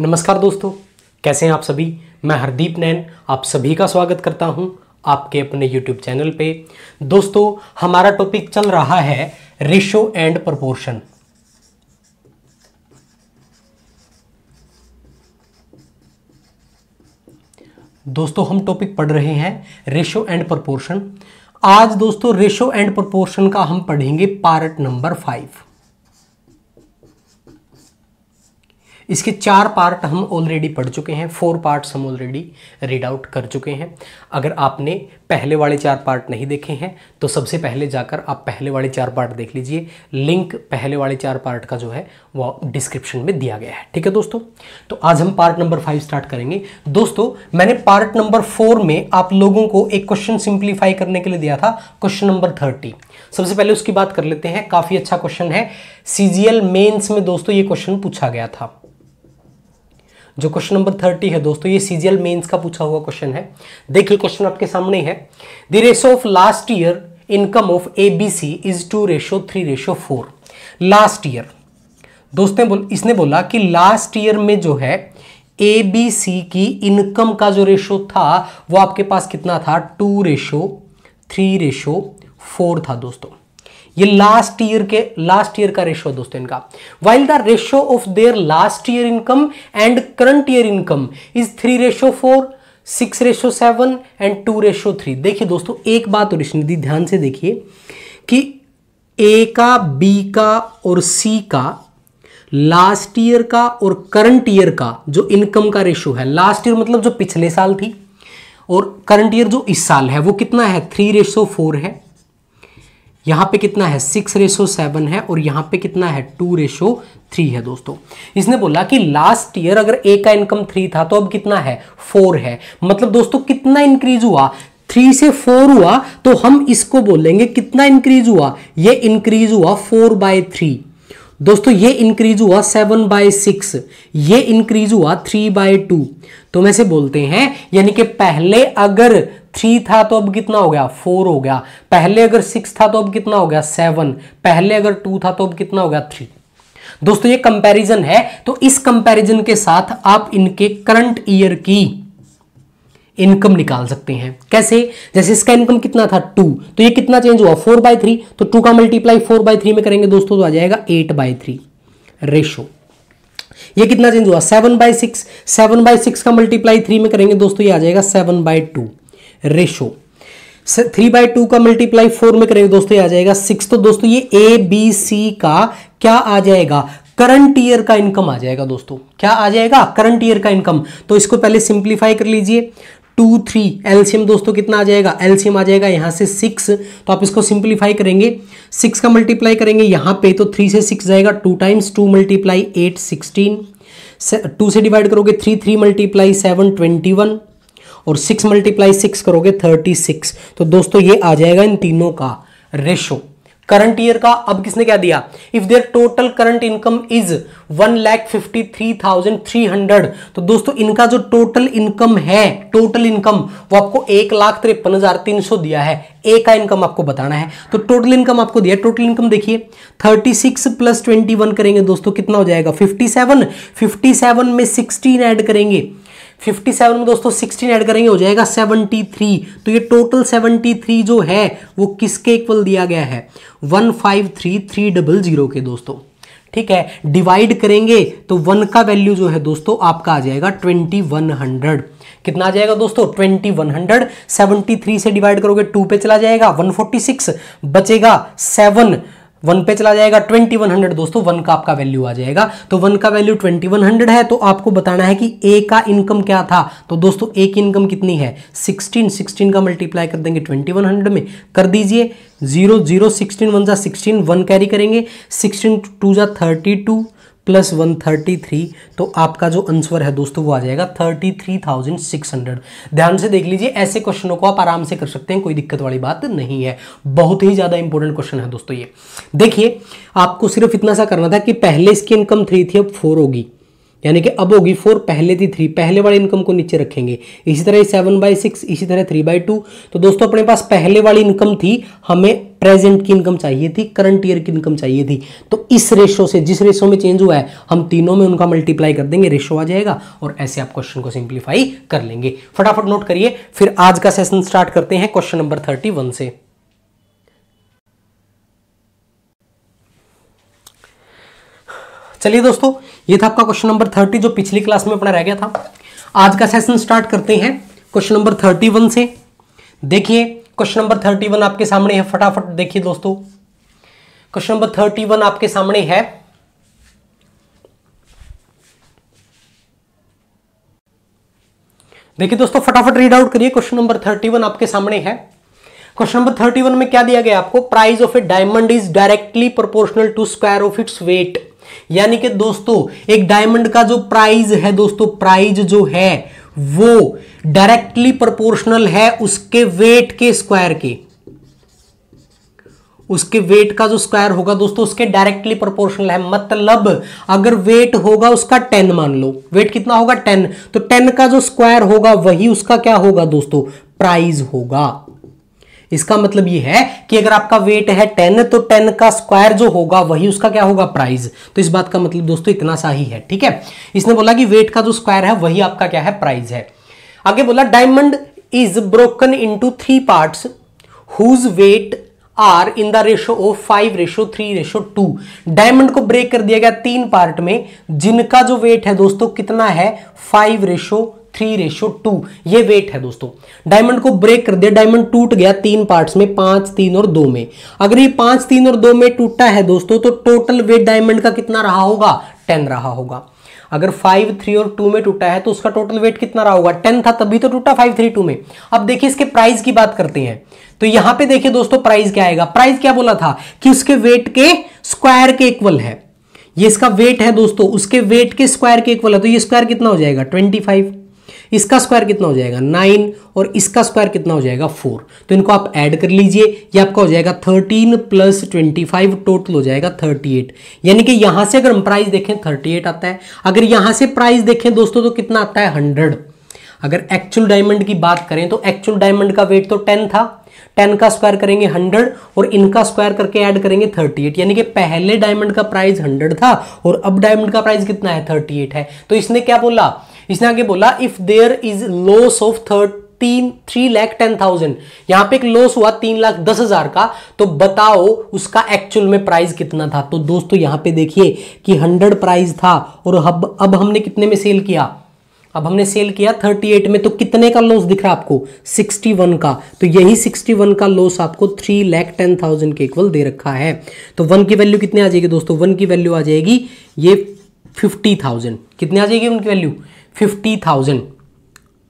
नमस्कार दोस्तों, कैसे हैं आप सभी? मैं हरदीप नैन, आप सभी का स्वागत करता हूँ आपके अपने YouTube चैनल पे। दोस्तों, हमारा टॉपिक चल रहा है रेशो एंड प्रोपोर्शन दोस्तों, हम टॉपिक पढ़ रहे हैं रेशो एंड प्रोपोर्शन आज दोस्तों रेशो एंड प्रोपोर्शन का हम पढ़ेंगे पार्ट नंबर फाइव इसके चार पार्ट हम ऑलरेडी पढ़ चुके हैं फोर पार्ट्स हम ऑलरेडी रीड आउट कर चुके हैं। अगर आपने पहले वाले चार पार्ट नहीं देखे हैं तो सबसे पहले जाकर आप पहले वाले चार पार्ट देख लीजिए। लिंक पहले वाले चार पार्ट का जो है, वो डिस्क्रिप्शन में दिया गया है। ठीक है दोस्तों? तो आज हम पार्ट नंबर फाइव स्टार्ट करेंगे। दोस्तों, मैंने पार्ट नंबर फोर में आप लोगों को एक क्वेश्चन सिंप्लीफाई करने के लिए दिया था क्वेश्चन नंबर थर्टी सबसे पहले उसकी बात कर लेते हैं। काफ़ी अच्छा क्वेश्चन है। सीजीएल मेन्स में दोस्तों ये क्वेश्चन पूछा गया था। जो क्वेश्चन नंबर थर्टी है दोस्तों, ये सीजीएल मेंस का पूछा हुआ क्वेश्चन है। देखिए क्वेश्चन आपके सामने है the ratio of last year income of A B C is two ratio three ratio four last year दोस्तों बोल, इसने बोला कि लास्ट ईयर में जो है ए बी सी की इनकम का जो रेशो था, वो आपके पास कितना था? Two ratio three ratio four था दोस्तों। ये लास्ट ईयर के लास्ट ईयर का रेशो दोस्तों इनका। While the ratio of their last year income and current year income is three ratio four six ratio seven and two ratio three देखिए दोस्तों, एक बात और निधि ध्यान से देखिए कि ए का बी का और सी का लास्ट ईयर का और करंट ईयर का जो इनकम का रेशो है लास्ट ईयर मतलब जो पिछले साल थी और करंट ईयर जो इस साल है, वो कितना है? थ्री रेशो फोर है। यहाँ पे कितना है? सिक्स रेशो सेवन है और यहाँ पे कितना है? टू रेशो थ्री है दोस्तों। इसने बोला कि लास्ट ईयर अगर ए का इनकम थ्री था तो अब कितना है? फोर है। मतलब दोस्तों, कितना इंक्रीज हुआ? थ्री से फोर हुआ तो हम इसको बोलेंगे कितना इंक्रीज हुआ? ये इंक्रीज हुआ फोर बाय थ्री दोस्तों, ये इंक्रीज हुआ सेवन बाय सिक्स ये इंक्रीज हुआ थ्री बाय टू तो मैं से बोलते हैं, यानी कि पहले अगर थ्री था तो अब कितना हो गया? फोर हो गया। पहले अगर सिक्स था तो अब कितना हो गया? सेवन। पहले अगर टू था तो अब कितना हो गया? थ्री। दोस्तों, ये कंपैरिजन है तो इस कंपैरिजन के साथ आप इनके करंट ईयर की इनकम निकाल सकते हैं। कैसे? जैसे इसका इनकम कितना था? टू तो ये कितना चेंज हुआ? फोर बाय थ्री तो टू का मल्टीप्लाई फोर बाय थ्री में करेंगे दोस्तों तो आ जाएगा एट बाय थ्री रेशो ये कितना चेंज हुआ? Seven by six seven by six का मल्टीप्लाई थ्री में करेंगे दोस्तों, ये आ जाएगा seven by two ratio three by two का मल्टीप्लाई फोर में करेंगे दोस्तों आ जाएगा सिक्स तो दोस्तों, ये ए बी सी का क्या आ जाएगा? करंट ईयर का इनकम आ जाएगा दोस्तों। क्या आ जाएगा? करंट ईयर का इनकम तो इसको पहले सिंप्लीफाई कर लीजिए। टू थ्री एलसीएम दोस्तों, कितना आ जाएगा? एलसीएम आ जाएगा यहाँ से सिक्स तो आप इसको सिंप्लीफाई करेंगे। सिक्स का मल्टीप्लाई करेंगे यहाँ पे तो थ्री से सिक्स जाएगा। Two times two multiply eight sixteen two से डिवाइड करोगे three three multiply seven twenty one और सिक्स मल्टीप्लाई सिक्स करोगे थर्टी सिक्स तो दोस्तों, ये आ जाएगा इन तीनों का रेशो करंट ईयर का अब किसने क्या दिया? If their total current income is one lakh fifty three thousand three hundred तो दोस्तों, इनका जो टोटल इनकम है टोटल इनकम वो आपको एक लाख तिरपन हज़ार तीन सौ दिया है। ए का इनकम आपको बताना है। तो टोटल इनकम आपको दिया। टोटल इनकम देखिए thirty six plus twenty one करेंगे दोस्तों, कितना हो जाएगा? फिफ्टी सेवन फिफ्टी सेवन में सिक्सटीन ऐड करेंगे। 57 में दोस्तों 16 ऐड करेंगे, हो जाएगा 73 तो ये टोटल 73 जो है, वो किसके इक्वल दिया गया है? One five three three double zero के दोस्तों। ठीक है डिवाइड करेंगे तो वन का वैल्यू जो है दोस्तों, आपका आ जाएगा ट्वेंटी वन हंड्रेड। कितना आ जाएगा दोस्तों? Twenty one hundred. Seventy three से डिवाइड करोगे, टू पे चला जाएगा, वन फोर्टी सिक्स। बचेगा सेवन। वन पे चला जाएगा ट्वेंटी वन हंड्रेड दोस्तों, वन का आपका वैल्यू आ जाएगा। तो वन का वैल्यू ट्वेंटी वन हंड्रेड है तो आपको बताना है कि ए का इनकम क्या था? तो दोस्तों ए की इनकम कितनी है? सिक्सटीन सिक्सटीन का मल्टीप्लाई कर देंगे ट्वेंटी वन हंड्रेड में। कर दीजिए ज़ीरो ज़ीरो सिक्सटीन वन जा सिक्सटीन वन कैरी करेंगे। सिक्सटीन टू जा thirty two plus one thirty three तो आपका जो आंसर है दोस्तों वो आ जाएगा thirty three thousand six hundred. ध्यान से देख लीजिए, ऐसे क्वेश्चनों को आप आराम से कर सकते हैं, कोई दिक्कत वाली बात नहीं है। बहुत ही ज़्यादा इंपॉर्टेंट क्वेश्चन है दोस्तों ये। देखिए, आपको सिर्फ़ इतना सा करना था कि पहले इसकी इनकम थ्री थी, अब फोर होगी। यानी कि अब होगी फोर, पहले थी थ्री, पहले वाली इनकम को नीचे रखेंगे। इसी तरह सेवन बाई सिक्स, इसी तरह थ्री बाई टू। तो दोस्तों, अपने पास पहले वाली इनकम थी, हमें प्रेजेंट की इनकम चाहिए थी, करंट ईयर की इनकम चाहिए थी। तो इस रेशो से, जिस रेशो में चेंज हुआ है, हम तीनों में उनका मल्टीप्लाई कर देंगे, रेशो आ जाएगा और ऐसे आप क्वेश्चन को सिंप्लीफाई कर लेंगे। फटाफट नोट करिए, फिर आज का सेशन स्टार्ट करते हैं क्वेश्चन नंबर थर्टी वन से। चलिए दोस्तों, ये था आपका क्वेश्चन नंबर थर्टी जो पिछली क्लास में अपना रह गया था। आज का सेशन स्टार्ट करते हैं क्वेश्चन नंबर थर्टी वन से। देखिए क्वेश्चन नंबर थर्टी वन आपके सामने है, फटाफट देखिए दोस्तों। क्वेश्चन नंबर थर्टी वन आपके सामने है। देखिए दोस्तों, फटाफट रीड आउट करिए क्वेश्चन नंबर थर्टी वन आपके सामने है। क्वेश्चन नंबर थर्टी वन में क्या दिया गया आपको? Price of a diamond is directly proportional to square of its weight यानी कि दोस्तों, एक डायमंड का जो प्राइज है दोस्तों प्राइज जो है, वो डायरेक्टली प्रोपोर्शनल है उसके वेट के स्क्वायर के। उसके वेट का जो स्क्वायर होगा दोस्तों, उसके डायरेक्टली प्रोपोर्शनल है। मतलब अगर वेट होगा उसका टेन मान लो। वेट कितना होगा? टेन तो टेन का जो स्क्वायर होगा, वही उसका क्या होगा दोस्तों? प्राइस होगा। इसका मतलब ये है कि अगर आपका वेट है टेन तो टेन का स्क्वायर जो होगा, वही उसका क्या होगा? प्राइस। तो इस बात का मतलब दोस्तों इतना सा ही है, ठीक है? इसने बोला कि वेट का जो स्क्वायर है, वही आपका क्या है? प्राइस है। आगे बोला, diamond is broken into three parts whose weight are in the ratio of five, ratio three, ratio two. Diamond को ब्रेक कर दिया गया तीन पार्ट में, जिनका जो वेट है दोस्तों कितना है? Five, ratio three ratio two ये वेट है दोस्तों। डायमंड को ब्रेक कर दिया। डायमंड टूट गया तीन पार्ट्स में, पाँच, तीन और दो में। अगर ये पाँच, तीन और दो में टूटा है दोस्तों तो टोटल वेट डायमंड का कितना रहा होगा? टेन रहा होगा। अगर फाइव थ्री और टू में टूटा है तो उसका टोटल वेट कितना रहा होगा? टेन था, तभी तो टूटा फाइव थ्री टू में। अब देखिए इसके प्राइस की बात करते हैं। तो यहाँ पे देखिए दोस्तों प्राइस क्या आएगा? प्राइस क्या बोला था? कि उसके वेट के स्क्वायर के इक्वल है। ये इसका वेट है दोस्तों, उसके वेट के स्क्वायर के इक्वल है तो ये स्क्वायर कितना हो जाएगा? ट्वेंटी फाइव इसका स्क्वायर कितना हो जाएगा? नाइन और इसका स्क्वायर कितना हो जाएगा? फोर। तो इनको आप ऐड कर लीजिए, ये आपका हो जाएगा thirteen plus twenty five, total हो जाएगा थर्टी एट। यानी कि यहाँ से अगर हम प्राइस देखें, थर्टी एट आता है। अगर यहाँ से प्राइस देखें, दोस्तों तो कितना आता है? हंड्रेड। अगर एक्चुअल डायमंड की बात करें तो एक्चुअल डायमंड का वेट तो टेन था। टेन का स्क्वायर करेंगे हंड्रेड और इनका स्क्वायर करके ऐड करेंगे थर्टी एट। यानी कि पहले डायमंड का प्राइस हंड्रेड था और अब डायमंड का प्राइस कितना है? थर्टी एट है। तो इसने क्या बोला? इसने आगे बोला if there is loss of thirteen three lakh ten thousand यहाँ पे लॉस हुआ तीन लाख दस हज़ार का तो बताओ उसका एक्चुअल में प्राइस कितना था? तो दोस्तों, यहाँ पे देखिए कि हंड्रेड प्राइस था और अब अब हमने कितने में सेल किया? अब हमने सेल किया 38 में तो कितने का लॉस दिख रहा है आपको? 61 का। तो यही 61 का लॉस आपको थ्री लैख टेन थाउज़ेंड के इक्वल दे रखा है। तो वन की वैल्यू कितने आ जाएगी दोस्तों? वन की वैल्यू आ जाएगी ये फिफ्टी थाउज़ेंड कितने आ जाएगी उनकी वैल्यू फिफ्टी थाउज़ेंड।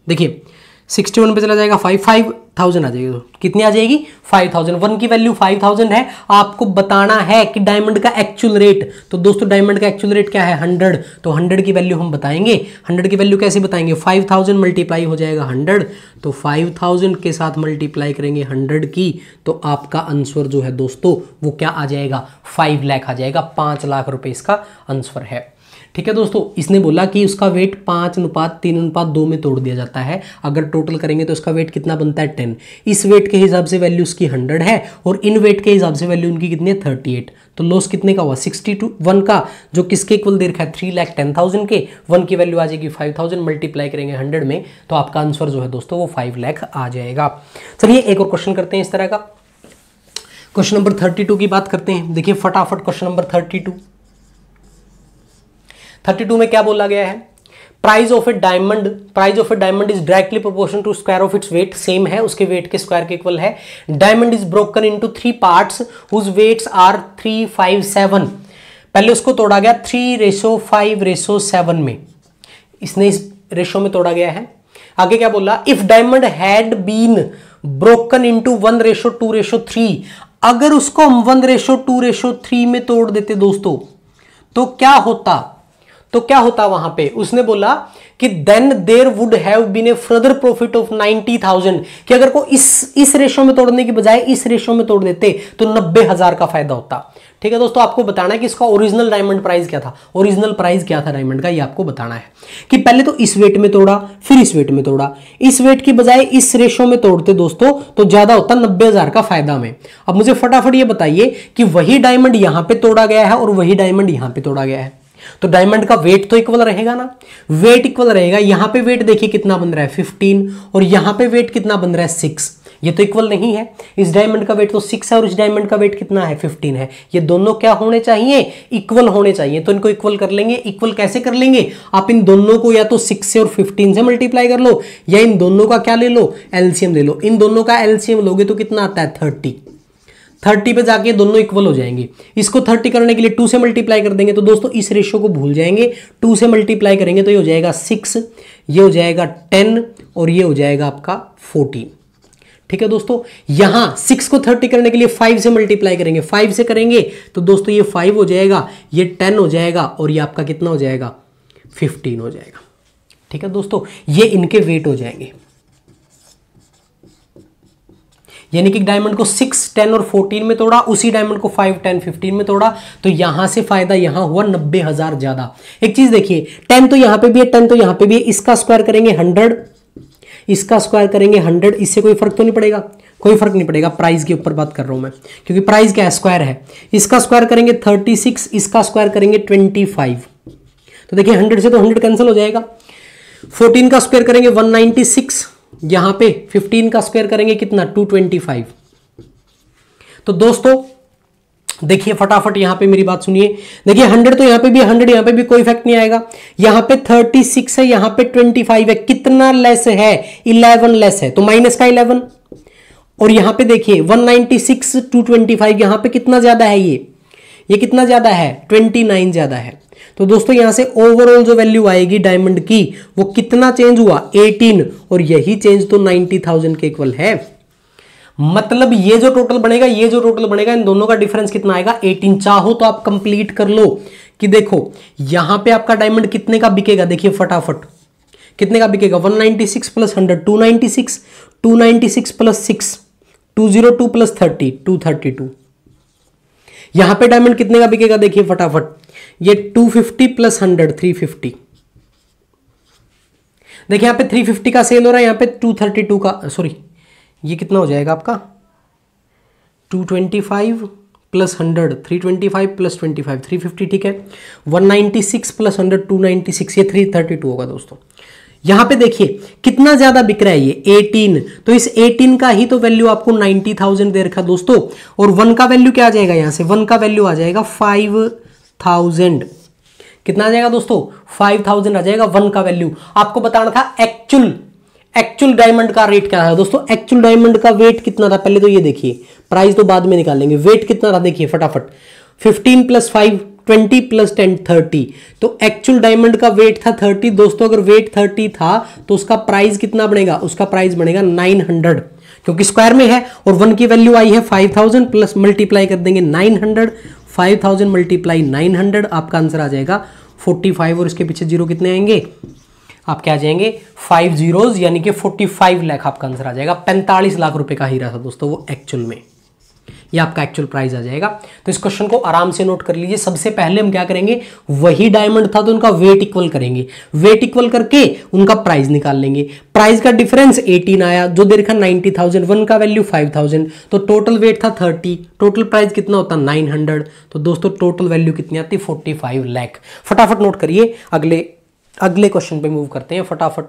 देखिए, सिक्सटी वन पे चला जाएगा, फाइव फाइव थाउज़ेंड आ जाएगी। कितनी आ जाएगी? Five thousand. वन की वैल्यू फाइव थाउज़ेंड है। आपको बताना है कि डायमंड का एक्चुअल रेट तो दोस्तों, डायमंड का एक्चुअल रेट क्या है? हंड्रेड। तो हंड्रेड की वैल्यू हम बताएँगे। हंड्रेड की वैल्यू कैसे बताएँगे? फाइव थाउज़ेंड मल्टीप्लाई हो जाएगा हंड्रेड। तो फाइव थाउज़ेंड के साथ मल्टीप्लाई करेंगे हंड्रेड की। तो आपका आंसर जो है दोस्तों, वो क्या आ जाएगा? फाइव लैख आ जाएगा। पाँच लाख रुपए इसका आंसर है। ठीक है दोस्तों, इसने बोला कि उसका वेट पाँच अनुपात, तीन अनुपात दो में तोड़ दिया जाता है। अगर टोटल करेंगे तो उसका वेट कितना बनता है टेन इस वेट के हिसाब से वैल्यू उसकी हंड्रेड है और इन वेट के हिसाब से वैल्यू उनकी कितनी है? थर्टी एट तो लॉस कितने का हुआ? सिक्सटी टू वन का, जो किसके इक्वल दे रखा है? थ्री लैख टेन थाउज़ेंड के। वन की वैल्यू आ जाएगी फाइव थाउज़ेंड मल्टीप्लाई करेंगे हंड्रेड में तो आपका आंसर जो है दोस्तों, वो फाइव लैख आ जाएगा। चलिए, एक और क्वेश्चन करते हैं इस तरह का। क्वेश्चन नंबर थर्टी टू की बात करते हैं। देखिए, फटाफट question number thirty two thirty two में क्या बोला गया है? Price of a diamond price of a diamond is directly proportion to square of its weight same है, उसके वेट के स्क्वायर के इक्वल है। Diamond is broken into three parts whose weights are three five seven पहले उसको तोड़ा गया three ratio five ratio seven में। इसने इस रेशो में तोड़ा गया है। आगे क्या बोला? If diamond had been broken into one ratio two ratio three अगर उसको हम one ratio two ratio three में तोड़ देते दोस्तों तो क्या होता? तो क्या होता वहाँ पे? उसने बोला कि then there would have been a further profit of ninety thousand कि अगर को इस इस रेशो में तोड़ने की बजाय इस रेशो में तोड़ देते तो नब्बे हज़ार का फ़ायदा होता। ठीक है दोस्तों, आपको बताना है कि इसका ओरिजिनल डायमंड प्राइस क्या था? ओरिजिनल प्राइस क्या था डायमंड का? ये आपको बताना है कि पहले तो इस वेट में तोड़ा, फिर इस वेट में तोड़ा। इस वेट की बजाय इस रेशो में तोड़ते दोस्तों तो ज़्यादा होता नब्बे हज़ार का फ़ायदा में। अब मुझे फटाफट ये बताइए कि वही डायमंड यहाँ पर तोड़ा गया है और वही डायमंड यहाँ पर तोड़ा गया है। तो डायमंड का वेट तो इक्वल रहेगा ना? वेट इक्वल रहेगा। यहाँ पे वेट देखिए कितना बन रहा है? 15 और यहाँ पे वेट कितना बन रहा है? 6 ये तो इक्वल नहीं है। इस डायमंड का वेट तो 6 है और इस डायमंड का वेट कितना है? 15 है। ये दोनों क्या होने चाहिए? इक्वल होने चाहिए। तो इनको इक्वल कर लेंगे। इक्वल कैसे कर लेंगे? आप इन दोनों को या तो सिक्स से और 15 से मल्टीप्लाई कर लो, या इन दोनों का क्या ले लो? एल्सियम ले लो। इन दोनों का एल्सियम लोगे तो कितना आता है? थर्टी थर्टी पे जाके दोनों इक्वल हो जाएँगे। इसको थर्टी करने के लिए टू से मल्टीप्लाई कर देंगे तो दोस्तों इस रेशियो को भूल जाएँगे। टू से मल्टीप्लाई करेंगे तो ये हो जाएगा सिक्स ये हो जाएगा टेन और ये हो जाएगा आपका फोर्टीन ठीक है दोस्तों? यहाँ सिक्स को थर्टी करने के लिए फाइव से मल्टीप्लाई करेंगे। फाइव से करेंगे तो दोस्तों ये फाइव हो जाएगा, ये टेन हो जाएगा और ये आपका कितना हो जाएगा? फिफ्टीन हो जाएगा। ठीक है दोस्तों? ये इनके वेट हो जाएँगे। यानी कि डायमंड को सिक्स टेन और फोर्टीन में तोड़ा, उसी डायमंड को फाइव टेन फिफ्टीन में तोड़ा तो यहाँ से फ़ायदा यहाँ हुआ नब्बे हज़ार ज़्यादा। एक चीज़ देखिए टेन तो यहाँ पे भी है टेन तो यहाँ पे भी है, इसका स्क्वायर करेंगे हंड्रेड इसका स्क्वायर करेंगे हंड्रेड इससे कोई फ़र्क तो नहीं पड़ेगा, कोई फ़र्क नहीं पड़ेगा प्राइस के ऊपर बात कर रहा हूँ मैं, क्योंकि प्राइस क्या स्क्वायर है। इसका स्क्वायर करेंगे थर्टी सिक्स इसका स्क्वायर करेंगे ट्वेंटी फाइव तो देखिए हंड्रेड से तो हंड्रेड कैंसिल हो जाएगा। फोर्टीन का स्क्वायर करेंगे वन नाइनटी सिक्स यहाँ पे 15 का स्क्वायर करेंगे कितना? 225 तो दोस्तों, देखिए फटाफट यहाँ पे मेरी बात सुनिए। देखिए 100 तो यहाँ पे भी 100 यहाँ पे भी कोई इफ़ेक्ट नहीं आएगा। यहाँ पे 36 है, यहाँ पे 25 है। कितना लेस है? 11 लेस है तो माइनस का 11 और यहाँ पे देखिए 196 225 यहाँ पे कितना ज़्यादा है ये? ये कितना ज़्यादा है? 29 ज़्यादा है। तो दोस्तों यहाँ से ओवरऑल जो वैल्यू आएगी डायमंड की वो कितना चेंज हुआ? 18 और यही चेंज तो 90,000 के इक्वल है। मतलब ये जो टोटल बनेगा ये जो टोटल बनेगा इन दोनों का डिफरेंस कितना आएगा? 18 चाहो तो आप कंप्लीट कर लो कि देखो यहाँ पे आपका डायमंड कितने का बिकेगा? देखिए फटाफट। कितने का बिकेगा? 196 plus hundred two ninety six two ninety six plus six two zero two plus thirty two thirty two यहाँ पर डायमंड कितने का बिकेगा? देखिए फटाफट। ये 250 प्लस 100 350 देखिए यहाँ पे 350 का सेल हो रहा है, यहाँ पे 232 का सॉरी ये कितना हो जाएगा आपका? 225 प्लस 100 325 प्लस 25 350 ठीक है? 196 प्लस 100 296 ये 332 होगा दोस्तों। यहाँ पे देखिए कितना ज़्यादा बिक रहा है ये? 18 तो इस 18 का ही तो वैल्यू आपको 90,000 दे रखा दोस्तों। और वन का वैल्यू क्या आ जाएगा यहाँ से? वन का वैल्यू आ जाएगा फाइव थाउज़ेंड। कितना आ जाएगा दोस्तों? फाइव थाउज़ेंड आ जाएगा वन का वैल्यू आपको बताना था एक्चुअल एक्चुअल डायमंड का रेट क्या है दोस्तों? एक्चुअल डायमंड का वेट कितना था? पहले तो ये देखिए प्राइस तो बाद में निकालेंगे वेट कितना था? देखिए फटाफट। 15 plus five twenty plus ten thirty तो एक्चुअल डायमंड का वेट था थर्टी दोस्तों, अगर वेट थर्टी था तो उसका प्राइस कितना बनेगा? उसका प्राइस बनेगा नाइन हंड्रेड क्योंकि स्क्वायर में है और वन की वैल्यू आई है फाइव थाउज़ेंड प्लस मल्टीप्लाई कर देंगे nine hundred five thousand multiply nine hundred आपका आंसर आ जाएगा फोर्टी फाइव और इसके पीछे ज़ीरो कितने आएँगे? आप क्या आ जाएँगे फाइव जीरोज यानी कि फोर्टी फाइव लाख आपका आंसर आ जाएगा। पैंतालीस लाख रुपए का हीरा था दोस्तों, वो एक्चुअल में। ये आपका एक्चुअल प्राइस आ जाएगा। तो इस क्वेश्चन को आराम से नोट कर लीजिए। सबसे पहले हम क्या करेंगे? वही डायमंड था तो उनका वेट इक्वल करेंगे। वेट इक्वल करके उनका प्राइस निकाल लेंगे। प्राइस का डिफरेंस 18 आया। जो दे रखा 90,000 वन का वैल्यू 5,000 तो टोटल वेट था 30 टोटल प्राइस कितना होता? 900 तो दोस्तों टोटल वैल्यू कितनी आती? 45 लाख फटाफट नोट करिए। अगले अगले क्वेश्चन पे मूव करते हैं। फटाफट।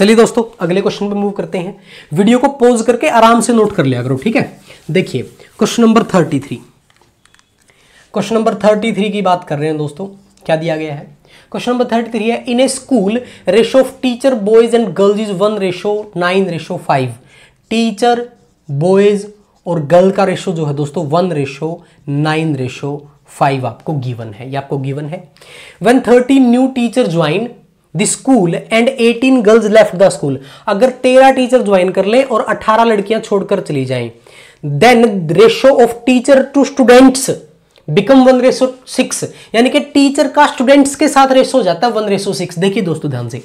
चलिए दोस्तों, अगले क्वेश्चन पे मूव करते हैं। वीडियो को पोज करके आराम से नोट कर लिया करो, ठीक है? देखिए question number thirty three question number thirty three की बात कर रहे हैं दोस्तों। क्या दिया गया है? क्वेश्चन नंबर थर्टी थ्री है in a school ratio of teacher boys and girls is one ratio nine ratio five teacher boys और गर्ल का रेशो जो है दोस्तों one ratio nine ratio five आपको गिवन है। ये आपको गिवन है। When thirteen new teacher join the school and 18 girls left the school अगर 13 टीचर ज्वाइन कर ले और 18 लड़कियाँ छोड़कर चली जाएँ then ratio of teacher to students become one ratio six यानी कि टीचर का स्टूडेंट्स के साथ रेशो हो जाता है वन रेसो सिक्स देखिए दोस्तों ध्यान से।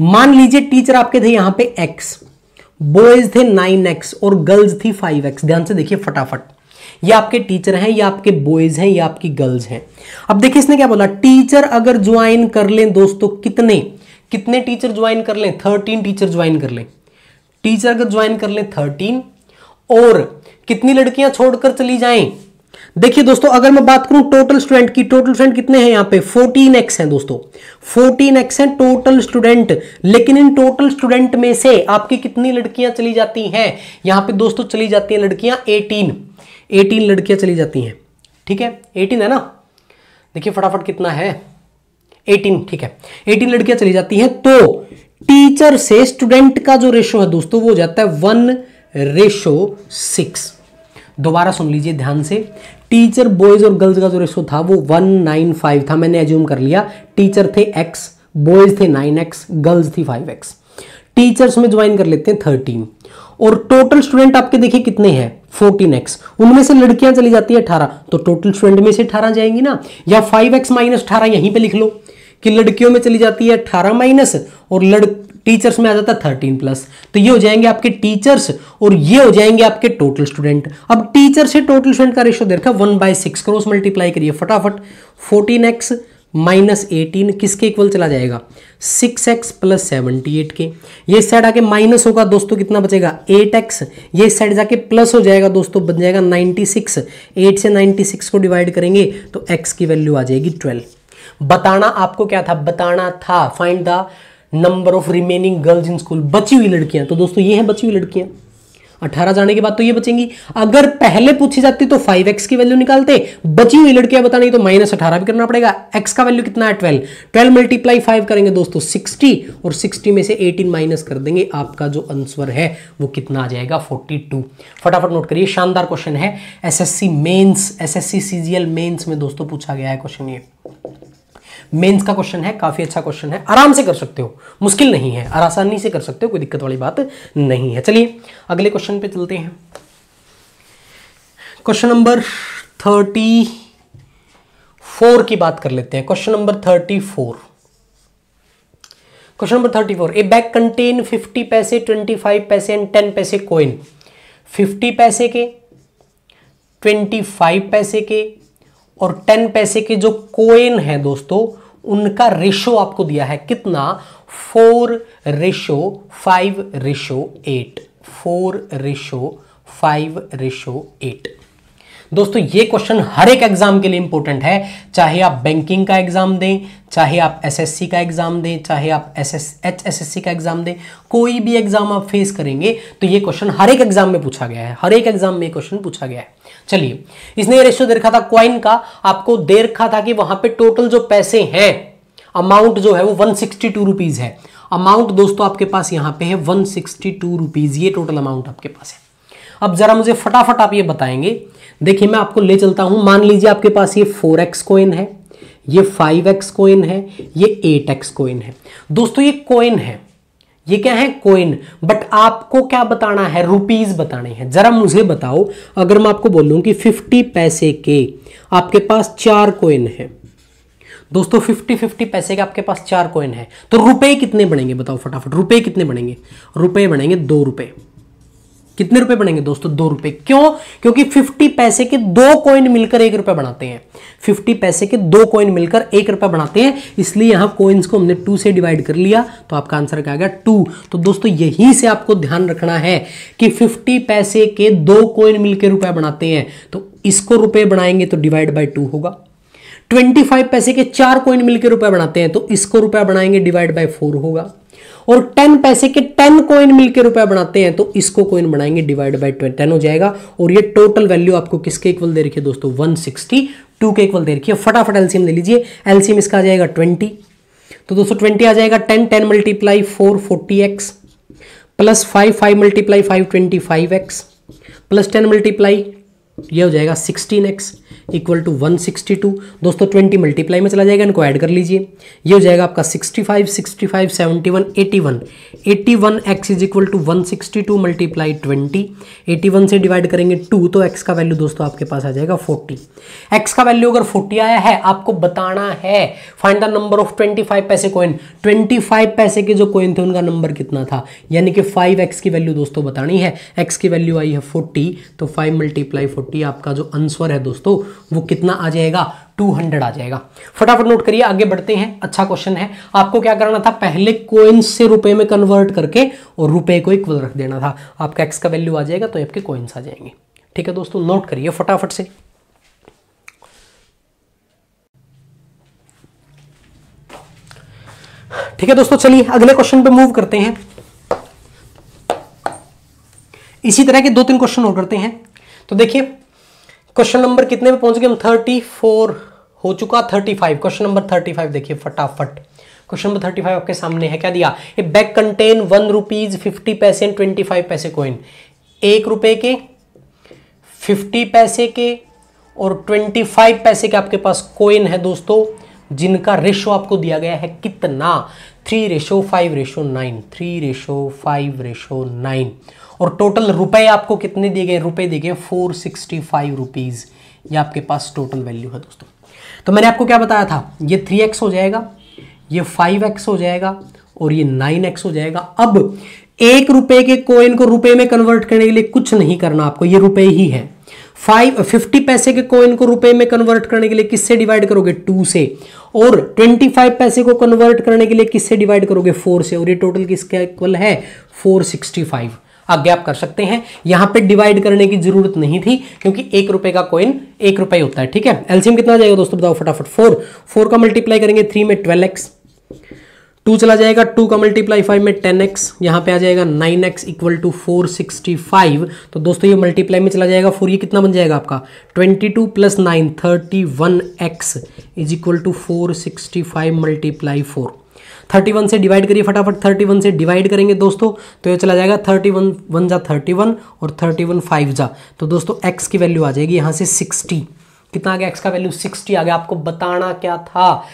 मान लीजिए टीचर आपके थे यहाँ पे एक्स बॉयज़ थे नाइन एक्स और गर्ल्स थी फाइव एक्स ध्यान से देखिए फटाफट। ये आपके टीचर हैं, या आपके बॉयज़ हैं, या आपकी गर्ल्स हैं। अब देखिए, इसने क्या बोला? टीचर अगर ज्वाइन कर लें दोस्तों, कितने? कितने टीचर ज्वाइन कर लें? थर्टीन टीचर ज्वाइन कर लें। टीचर अगर ज्वाइन कर लें थर्टीन और कितनी लड़कियाँ छोड़कर चली जाएँ? देखिए दोस्तों, अगर मैं बात करूँ टोटल स्टूडेंट की टोटल स्टूडेंट कितने हैं यहाँ पे? 14 एक्स हैं दोस्तों। 14 एक्स हैं टोटल स्टूडेंट लेकिन इन टोटल स्टूडेंट में से आपकी कितनी लड़कियाँ चली जाती हैं? यहाँ पे दोस्तों चली जाती हैं लड़कियाँ 18 18 लड़कियाँ चली जाती हैं। ठीक है? 18 है ना? देखिए फटाफट कितना है। 18 ठीक है। 18 लड़कियाँ चली जाती हैं तो टीचर से स्टूडेंट का जो रेशो है दोस्तों, वो हो जाता है वन रेशो सिक्स दोबारा सुन लीजिए ध्यान से। टीचर बॉयज़ और गर्ल्स का जो रेशो था, वो वन नाइन फाइव था। मैंने एज्यूम कर लिया, टीचर थे एक्स बॉयज़ थे नाइन एक्स गर्ल्स थी फाइव एक्स टीचर्स में ज्वाइन कर लेते हैं थर्टीन और टोटल स्टूडेंट आपके देखिए कितने हैं? Fourteen x. उनमें से लड़कियाँ चली जाती है अठारह। तो टोटल स्टूडेंट में से अठारह जाएँगी ना? या फाइव एक्स माइनस अठारह यहीं पर लिख लो कि लड़कियों में चली जाती है अठारह माइनस और लड़ टीचर्स में आ जाता है थर्टीन प्लस तो ये हो जाएँगे आपके टीचर्स और ये हो जाएँगे आपके टोटल स्टूडेंट अब टीचर से टोटल स्टूडेंट का रेशो देखा one by six cross multiply करिए फटाफट। फोर्टीन एक्स माइनस एटीन किसके इक्वल चला जाएगा? Six x plus seventy eight के। ये साइड आके माइनस होगा दोस्तों, कितना बचेगा? Eight x. ये साइड जाके प्लस हो जाएगा दोस्तों, बन जाएगा नाइन्टी सिक्स। एट से नाइन्टी सिक्स को डिवाइड करेंगे तो एक्स की वैल्यू आ जाएगी ट्वेल्व। बताना आपको क्या था? बताना था। Find the number of remaining girls in school बची हुई लड़कियाँ। तो दोस्तों, ये है बची हुई लड़कियाँ। 18 जाने के बाद तो ये बचेंगी। अगर पहले पूछी जाती तो 5x की वैल्यू निकालते, बची हुई लड़कियाँ बतानी तो माइनस अठारह भी करना पड़ेगा। X का वैल्यू कितना है? 12 12 मल्टीप्लाई 5 करेंगे दोस्तों 60 और 60 में से 18 माइनस कर देंगे। आपका जो आंसर है, वो कितना आ जाएगा? 42 फटाफट नोट करिए, शानदार क्वेश्चन है। SSC mains SSC CGL mains में दोस्तों पूछा गया है क्वेश्चन ये। मेंस का क्वेश्चन है, काफ़ी अच्छा क्वेश्चन है, आराम से कर सकते हो। मुश्किल नहीं है आसानी से कर सकते हो, कोई दिक्कत वाली बात नहीं है। चलिए, अगले क्वेश्चन पे चलते हैं। क्वेश्चन नंबर थर्टी फोर की बात कर लेते हैं। Question number thirty four. Question number thirty four, a bag contain fifty paise, twenty five paise and ten paise coin? Fifty paise के, ट्वेंटी फाइव पैसे के और टेन पैसे के जो कोइन है दोस्तों उनका रेशो आपको दिया है कितना? Four ratio five ratio eight four ratio five ratio eight दोस्तों, ये क्वेश्चन हर एक एग्ज़ाम के लिए इंपॉर्टेंट है। चाहे आप बैंकिंग का एग्ज़ाम दें, चाहे आप एसएससी का एग्ज़ाम दें, चाहे आप एस एस एच का एग्ज़ाम दें, कोई भी एग्ज़ाम आप फेस करेंगे तो ये क्वेश्चन हर एक एग्ज़ाम में पूछा गया है। हर एक एग्ज़ाम में क्वेश्चन पूछा गया है। चलिए, इसने रेशियो दे रखा था क्वाइन का। आपको दे रखा था कि वहाँ पे टोटल जो पैसे हैं अमाउंट जो है वो वन सिक्सटी है। अमाउंट दोस्तों आपके पास यहाँ पे है वन सिक्सटी ये टोटल अमाउंट आपके पास है। अब जरा मुझे फटाफट आप ये बताएँगे देखिए, मैं आपको ले चलता हूँ। मान लीजिए आपके पास ये फोर एक्स कोइन है, ये फाइव एक्स कोइन है, ये एट एक्स कोइन है। दोस्तों, ये कोइन है। ये क्या है? कोइन बट आपको क्या बताना है? रुपीज़ बताने हैं। जरा मुझे बताओ, अगर मैं आपको बोलूँ कि फिफ्टी पैसे के आपके पास चार कोइन है। दोस्तों फिफ्टी फिफ्टी पैसे के आपके पास चार कोइन है। तो रुपए कितने बनेंगे? बताओ फटाफट। रुपए कितने बनेंगे? रुपए बनेंगे दो रुपए। कितने रुपए बनेंगे दोस्तों? दो रुपए। क्यों? क्योंकि 50 पैसे के दो कॉइन मिलकर एक रुपए बनाते हैं। 50 पैसे के दो कॉइन मिलकर एक रुपए बनाते हैं। इसलिए यहाँ कॉइन्स को हमने टू से डिवाइड कर लिया। तो आपका आंसर क्या आ गया? टू तो दोस्तों, यहीं से आपको ध्यान रखना है कि 50 पैसे के दो कॉइन मिलकर रुपए बनाते हैं। तो इसको रुपए बनाएँगे तो डिवाइड बाई टू होगा। 25 पैसे के चार कॉइन मिलकर रुपए बनाते हैं। तो इसको रुपया बनाएँगे डिवाइड बाय फोर होगा। और टेन पैसे के टेन कॉइन मिलकर रुपया बनाते हैं तो इसको कॉइन बनाएँगे डिवाइड बाई टेन हो जाएगा। और ये टोटल वैल्यू आपको किसके इक्वल दे रखी है दोस्तों? वन सिक्सटी टू के इक्वल दे रखी है। फटाफट एलसीएम ले लीजिए। एलसीएम इसका आ जाएगा ट्वेंटी तो दोस्तों ट्वेंटी आ जाएगा। Ten ten multiply four forty x plus five five multiply five twenty five x plus ten multiply ये हो जाएगा सिक्सटीन एक्स इक्वल टू 162 दोस्तों 20 मल्टीप्लाई में चला जाएगा, इनको ऐड कर लीजिए। ये हो जाएगा आपका 65 65 71 81 81 x is equal to 162 multiply 20 81 से डिवाइड करेंगे 2 तो x का वैल्यू दोस्तों आपके पास आ जाएगा 40 x का वैल्यू अगर 40 आया है, आपको बताना है। फाइंड द नंबर ऑफ़ 25 पैसे कॉइन 25 पैसे के जो कॉइन थे, उनका नंबर कितना था? यानी कि 5x की वैल्यू दोस्तों बतानी है। एक्स की वैल्यू आई है 40 तो फाइव मल्टीप्लाई फोर्टी आपका जो आंसर है दोस्तों वो कितना आ जाएगा? 200 आ जाएगा। फटाफट नोट करिए, आगे बढ़ते हैं। अच्छा क्वेश्चन है। आपको क्या करना था? पहले कोइंस से रुपए में कन्वर्ट करके और रुपए को इक्वल रख देना था। आपका एक्स का वैल्यू आ जाएगा तो आपके कोइंस आ जाएँगे। ठीक है दोस्तों नोट करिए फटाफट से। ठीक है दोस्तों, चलिए अगले क्वेश्चन पे मूव करते हैं। इसी तरह के दो तीन क्वेश्चन और करते हैं। तो देखिए क्वेश्चन नंबर कितने पे पहुँच गए हम? थर्टी फोर हो चुका, thirty five. Question number thirty five देखिए फटाफट। क्वेश्चन नंबर थर्टी फाइव आपके सामने है, क्या दिया? A bag contain one rupees fifty paise twenty five paise coin एक रुपए के फिफ्टी पैसे के और ट्वेंटी फाइव पैसे के आपके पास कोइन है दोस्तों, जिनका रेशो आपको दिया गया है कितना? Three ratio five ratio nine three ratio five ratio nine और टोटल रुपए आपको कितने दिए गए? रुपए दिए गए फोर सिक्सटी फाइव रुपीज़ ये आपके पास टोटल वैल्यू है दोस्तों। तो मैंने आपको क्या बताया था? ये थ्री एक्स हो जाएगा, ये फाइव एक्स हो जाएगा और ये नाइन एक्स हो जाएगा। अब एक रुपए के कोइन को रुपए में कन्वर्ट करने के लिए कुछ नहीं करना आपको, ये रुपए ही है। फाइव फिफ्टी पैसे के कोइन को रुपए में कन्वर्ट करने के लिए किससे डिवाइड करोगे? टू से। और ट्वेंटी फाइव पैसे को कन्वर्ट करने के लिए किससे डिवाइड करोगे? फोर से। और ये टोटल किसका इक्वल है? फोर सिक्सटी फाइव आगे आप कर सकते हैं। यहाँ पे डिवाइड करने की ज़रूरत नहीं थी, क्योंकि एक रुपए का कॉइन एक रुपए होता है, ठीक है? एलसीएम कितना जाएगा दोस्तों? बताओ फटाफट। फोर फोर का मल्टीप्लाई करेंगे थ्री में ट्वेल्व एक्स टू चला जाएगा टू का मल्टीप्लाई फाइव में टेन एक्स यहाँ पे आ जाएगा nine x equal to four sixty five तो दोस्तों, ये मल्टीप्लाई में चला जाएगा। फोर ये कितना बन जाएगा आपका? Twenty two plus nine thirty one x is equal to four sixty five multiply four thirty one से डिवाइड करिए फटाफट, थर्टी वन से डिवाइड करेंगे दोस्तों तो ये चला जाएगा थर्टी वन वन जा थर्टी वन और थर्टी वन फाइव जा। तो दोस्तों एक्स की वैल्यू आ जाएगी यहाँ से सिक्सटी कितना आ गया? एक्स का वैल्यू सिक्सटी आ गया। आपको बताना क्या था?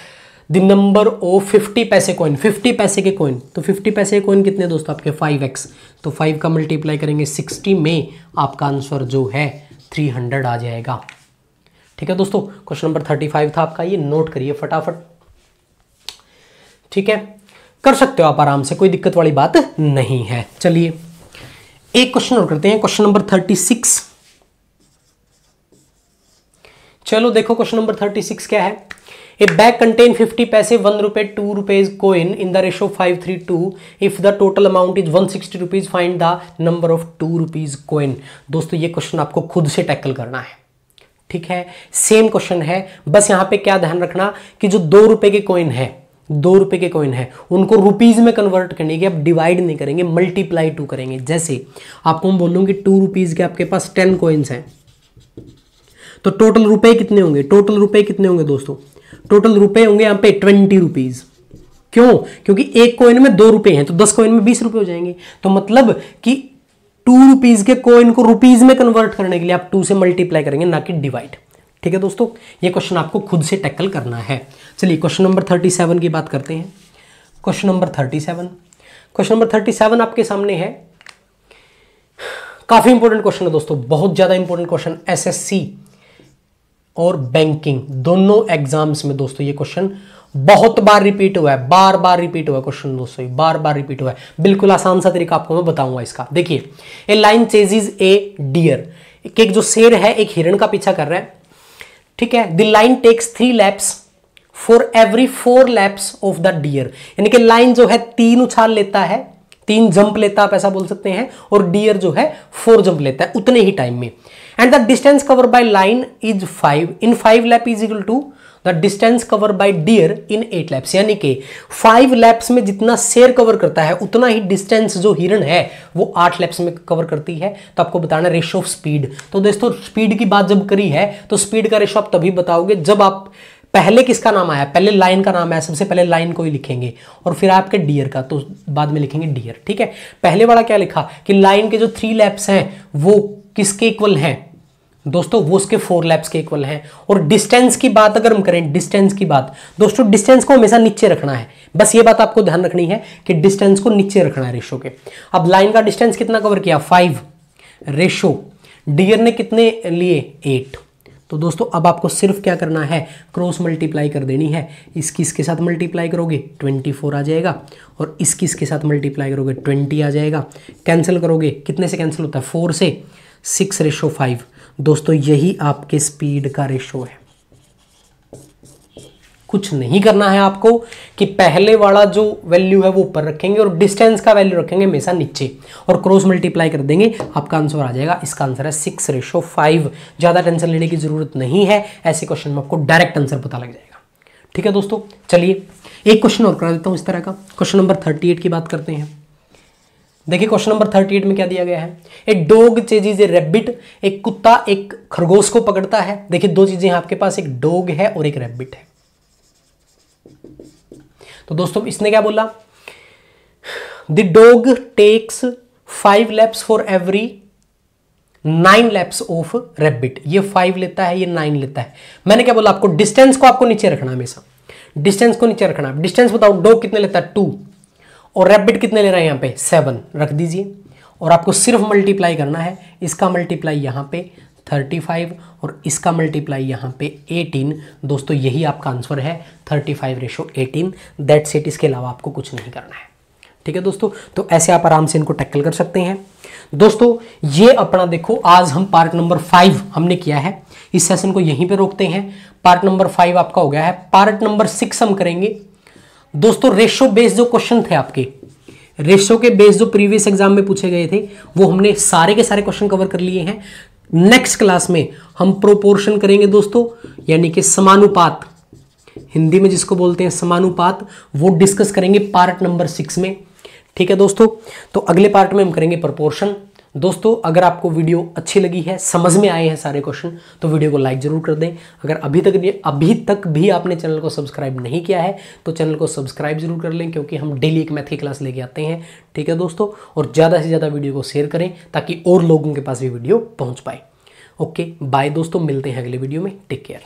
The number of fifty paise coin fifty paise के कॉइन तो फिफ्टी पैसे के कॉइन कितने दोस्तों आपके? फाइव एक्स तो फाइव का मल्टीप्लाई करेंगे सिक्सटी में, आपका आंसर जो है थ्री हंड्रेड आ जाएगा। ठीक है दोस्तों क्वेश्चन नंबर थर्टी फाइव था आपका, ये नोट करिए फटाफट। ठीक है? कर सकते हो आप आराम से, कोई दिक्कत वाली बात नहीं है। चलिए, एक क्वेश्चन और करते हैं। क्वेश्चन नंबर थर्टी सिक्स चलो देखो क्वेश्चन नंबर थर्टी सिक्स क्या है? A bag contain fifty paise one rupee two rupees coin in the ratio five three two if the total amount is one sixty rupees find the number of two rupees coin दोस्तों, ये question आपको खुद से tackle करना है। ठीक है? Same question है। बस यहाँ पे क्या ध्यान रखना कि जो दो रुपए के कोइन है दो रुपए के कॉइन है। उनको रुपीज़ में कन्वर्ट करने की आप डिवाइड नहीं करेंगे मल्टीप्लाई टू करेंगे। जैसे, आपको हम बोलूँगे टू रुपीज़ के आपके पास टेन कॉइन्स हैं। तो टोटल रुपए कितने होंगे? टोटल रुपए कितने होंगे दोस्तों? टोटल रुपए होंगे यहाँ पे ट्वेंटी रुपीज़ क्यों? क्योंकि एक कॉइन में दो रुपए हैं तो दस कॉइन में बीस रुपए हो जाएँगे। तो मतलब कि टू रुपीज़ के कॉइन को रुपीज़ में कन्वर्ट करने के लिए आप टू से मल्टीप्लाई करेंगे, ना कि डिवाइड ठीक है दोस्तों, ये क्वेश्चन आपको खुद से टैकल करना है। चलिए क्वेश्चन नंबर थर्टी सेवन की बात करते हैं। Question number thirty seven question number thirty seven आपके सामने है। काफ़ी इंपॉर्टेंट क्वेश्चन है दोस्तों, बहुत ज़्यादा इंपॉर्टेंट क्वेश्चन एसएससी और बैंकिंग दोनों एग्ज़ाम्स में दोस्तों ये क्वेश्चन बहुत बार रिपीट हुआ है, बार बार रिपीट हुआ है क्वेश्चन दोस्तों बार बार रिपीट हुआ है। बिल्कुल आसान सा तरीका आपको मैं बताऊँगा इसका। देखिए ए लाइन चेजिज ए डियर एक जो शेर है, एक हिरण का पीछा कर रहा है। ठीक है? The lion takes three laps for every four laps of the deer यानी कि लाइन जो है, तीन उछाल लेता है, तीन जंप लेता आप ऐसा बोल सकते हैं, और डियर जो है फोर जंप लेता है, उतने ही टाइम में। And the distance cover by lion is five in five lap is equal to distance cover by deer in eight laps यानी कि फाइव लैप्स में जितना शेयर कवर करता है, उतना ही डिस्टेंस जो हिरण है, वो आठ लैप्स में कवर करती है। तो आपको बताना रेशो ऑफ़ स्पीड तो दोस्तों स्पीड की बात जब करी है तो स्पीड का रेशो आप तभी बताओगे जब आप पहले किसका नाम आया? पहले लाइन का नाम आया, सबसे पहले लाइन को ही लिखेंगे। और फिर आपके डियर का तो बाद में लिखेंगे डियर ठीक है? पहले वाला क्या लिखा? कि लाइन के जो थ्री लैप्स हैं, वो किसके इक्वल हैं? दोस्तों, वो उसके फोर लैप्स के इक्वल हैं। और डिस्टेंस की बात अगर हम करें डिस्टेंस की बात, दोस्तों डिस्टेंस को हमेशा नीचे रखना है। बस ये बात आपको ध्यान रखनी है कि डिस्टेंस को नीचे रखना है रेशो के। अब लाइन का डिस्टेंस कितना कवर किया? फाइव रेशो डियर ने कितने लिए? एट तो दोस्तों, अब आपको सिर्फ़ क्या करना है? क्रॉस मल्टीप्लाई कर देनी है। इसकी इसके साथ मल्टीप्लाई करोगे ट्वेंटी फोर आ जाएगा। और इसकी इसके साथ मल्टीप्लाई करोगे ट्वेंटी आ जाएगा। कैंसिल करोगे, कितने से कैंसिल होता है? फोर से। सिक्स रेशो फाइव दोस्तों, यही आपके स्पीड का रेशो है। कुछ नहीं करना है आपको कि पहले वाला जो वैल्यू है वो ऊपर रखेंगे और डिस्टेंस का वैल्यू रखेंगे हमेशा नीचे और क्रॉस मल्टीप्लाई कर देंगे। आपका आंसर आ जाएगा। इसका आंसर है सिक्स रेशो फाइव ज़्यादा टेंशन लेने की ज़रूरत नहीं है। ऐसे क्वेश्चन में आपको डायरेक्ट आंसर पता लग जाएगा। ठीक है दोस्तों, चलिए एक क्वेश्चन और करा देता हूँ इस तरह का। क्वेश्चन नंबर थर्टी की बात करते हैं। देखिए क्वेश्चन नंबर थर्टी एट में क्या दिया गया है? ए डोग चेजिज ए रेबिट, एक कुत्ता, एक खरगोश को पकड़ता है। देखिए दो चीज़ें आपके पास, एक डोग है और एक रेबिट है। तो दोस्तों, इसने क्या बोला? The dog takes five laps for every nine laps of rabbit ये फाइव लेता है, ये नाइन लेता है। मैंने क्या बोला? आपको डिस्टेंस को आपको नीचे रखना हमेशा। डिस्टेंस को नीचे रखना डिस्टेंस बताओ डॉग कितने लेता है? टू और रेबिट कितने ले रहा है यहाँ पे? सेवन रख दीजिए। और आपको सिर्फ़ मल्टीप्लाई करना है। इसका मल्टीप्लाई यहाँ पे थर्टी फाइव और इसका मल्टीप्लाई यहाँ पे एटीन दोस्तों, यही आपका आंसर है। Thirty five ratio eighteen that set इसके अलावा आपको कुछ नहीं करना है। ठीक है दोस्तों? तो ऐसे आप आराम से इनको टैकल कर सकते हैं। दोस्तों, ये अपना देखो, आज हम पार्ट नंबर फाइव हमने किया है। इस सेशन को यहीं पे रोकते हैं। पार्ट नंबर फाइव आपका हो गया है। पार्ट नंबर सिक्स हम करेंगे। दोस्तों, रेशो बेस्ड जो क्वेश्चन थे आपके, रेशो के बेस जो प्रीवियस एग्ज़ाम में पूछे गए थे, वो हमने सारे के सारे क्वेश्चन कवर कर लिए हैं। नेक्स्ट क्लास में हम प्रोपोर्शन करेंगे दोस्तों, यानी कि समानुपात। हिंदी में जिसको बोलते हैं समानुपात, वो डिस्कस करेंगे पार्ट नंबर सिक्स में। ठीक है दोस्तों? तो अगले पार्ट में हम करेंगे प्रोपोर्शन दोस्तों, अगर आपको वीडियो अच्छी लगी है, समझ में आए हैं सारे क्वेश्चन तो वीडियो को लाइक ज़रूर कर दें। अगर अभी तक अभी तक भी आपने चैनल को सब्सक्राइब नहीं किया है तो चैनल को सब्सक्राइब ज़रूर कर लें, क्योंकि हम डेली एक मैथ की क्लास लेके आते हैं। ठीक है दोस्तों? और ज़्यादा से ज़्यादा वीडियो को शेयर करें, ताकि और लोगों के पास भी वीडियो पहुँच पाए। ओके बाय दोस्तों, मिलते हैं अगले वीडियो में। Take care